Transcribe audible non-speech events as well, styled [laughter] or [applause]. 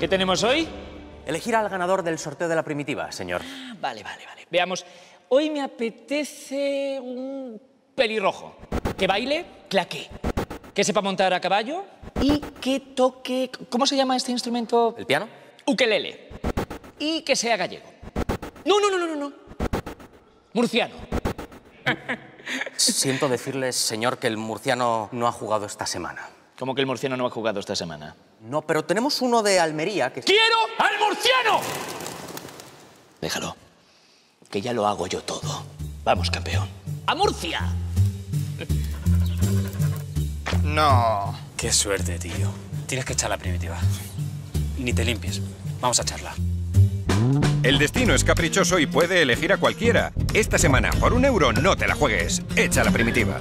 ¿Qué tenemos hoy? Elegir al ganador del sorteo de la primitiva, señor. Ah, Vale, vale, vale. Veamos. Hoy me apetece un pelirrojo. Que baile claqué. Que sepa montar a caballo y que toque... ¿Cómo se llama este instrumento? ¿El piano? Ukelele. Y que sea gallego. No, no, no, no, no, no. Murciano. [laughs] Siento decirles, señor, que el murciano no ha jugado esta semana. Como que el murciano no ha jugado esta semana. No, pero tenemos uno de Almería que... ¡Quiero al murciano! Déjalo. Que ya lo hago yo todo. Vamos, campeón. ¡A Murcia! No. Qué suerte, tío. Tienes que echar la primitiva. Y ni te limpies. Vamos a echarla. El destino es caprichoso y puede elegir a cualquiera. Esta semana, por un euro, no te la juegues. Echa la primitiva.